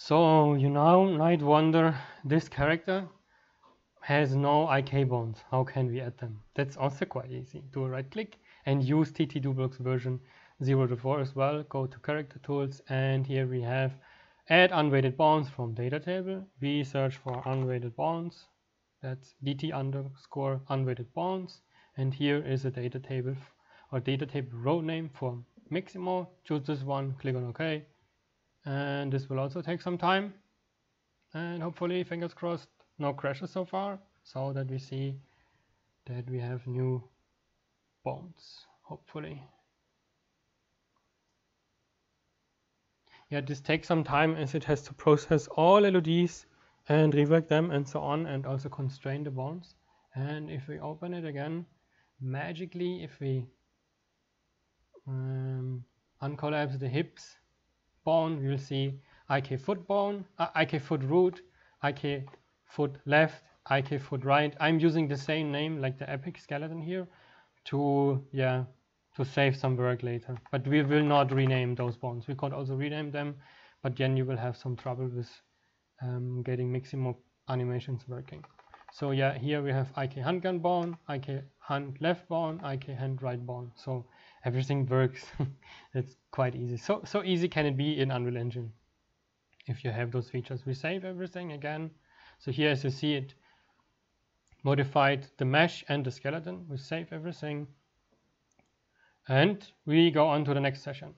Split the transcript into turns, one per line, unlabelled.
So you now might wonder, this character has no IK bones. How can we add them? That's also quite easy. Do a right click and use TTToolbox version 0.4 as well. Go to character tools and here we have add unweighted bones from data table. We search for unweighted bones. That's dt underscore unweighted bones. And here is a data table or data table row name for Mixamo. Choose this one, click on OK. And this will also take some time. And hopefully, fingers crossed, no crashes so far. So that we see that we have new bones, hopefully. Yeah, this takes some time as it has to process all LODs and rework them and so on and also constrain the bones And if we open it again, magically, if we um, uncollapse the hips bone, you'll see IK foot bone, uh, IK foot root, IK foot left, IK foot right. I'm using the same name like the epic skeleton here to, yeah, to save some work later. But we will not rename those bones. We could also rename them, but then you will have some trouble with um, getting Mixamo animations working. So yeah, here we have IK handgun bone, IK hand left bone, IK hand right bone. So everything works. it's quite easy. So so easy can it be in Unreal Engine if you have those features. We save everything again. So here as you see it modified the mesh and the skeleton. We save everything and we go on to the next session.